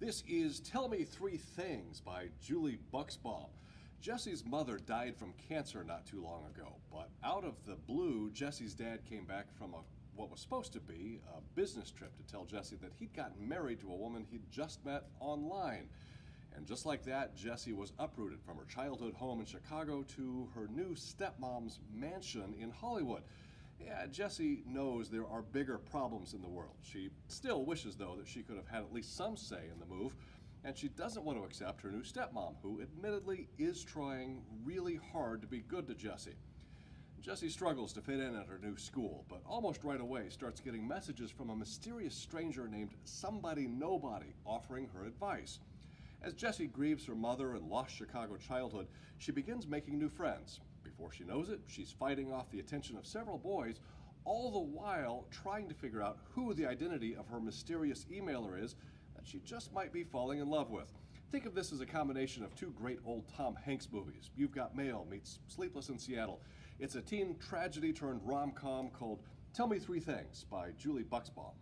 This is Tell Me Three Things by Julie Buxbaum. Jessie's mother died from cancer not too long ago, but out of the blue, Jessie's dad came back from a what was supposed to be a business trip to tell Jesse that he'd gotten married to a woman he'd just met online. And just like that, Jessie was uprooted from her childhood home in Chicago to her new stepmom's mansion in Hollywood. Yeah, Jessie knows there are bigger problems in the world. She still wishes, though, that she could have had at least some say in the move, and she doesn't want to accept her new stepmom, who admittedly is trying really hard to be good to Jessie. Jessie struggles to fit in at her new school, but almost right away starts getting messages from a mysterious stranger named Somebody Nobody offering her advice. As Jessie grieves her mother and lost Chicago childhood, she begins making new friends. Before she knows it, she's fighting off the attention of several boys, all the while trying to figure out who the identity of her mysterious emailer is that she just might be falling in love with. Think of this as a combination of two great old Tom Hanks movies. You've Got Mail meets Sleepless in Seattle. It's a teen tragedy turned rom com called Tell Me Three Things by Julie Buxbaum.